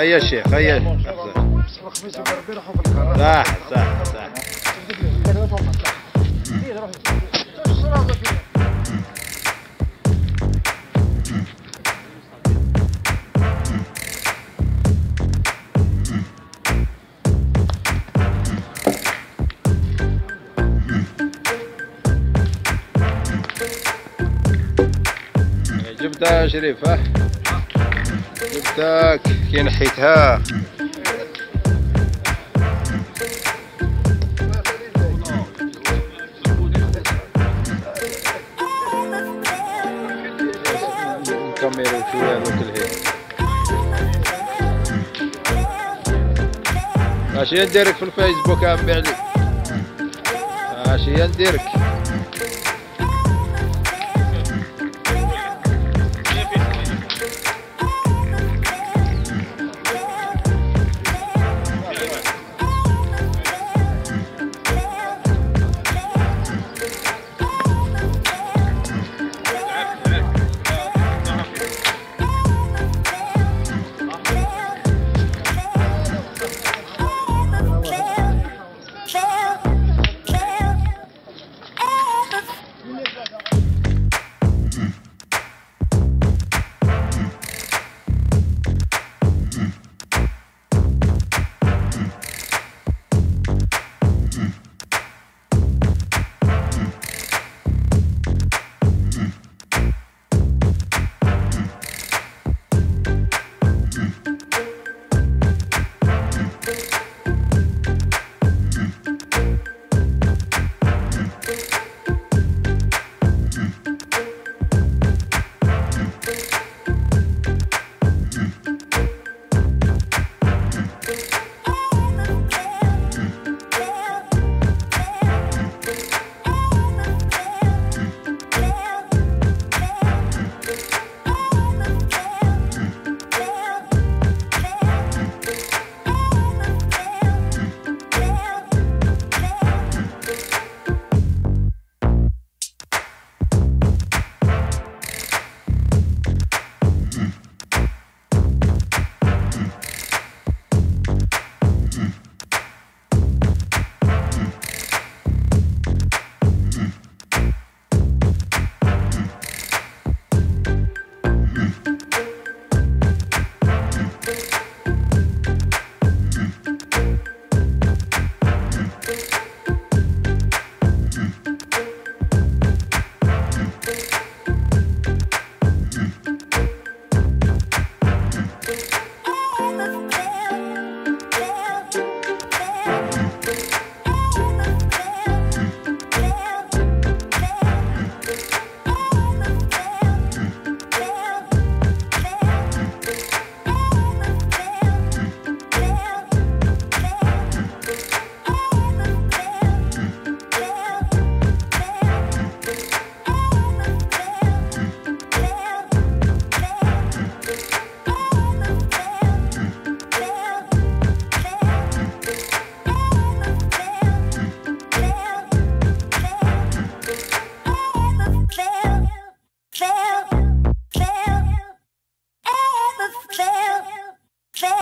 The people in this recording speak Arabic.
هيا الشيخ هيا صح صح صح. جبتها شريف ها؟ كي نحيتها. نكمل شوية هذوك الهيل. اش نديرك في الفيسبوك عمي علي. اش نديرك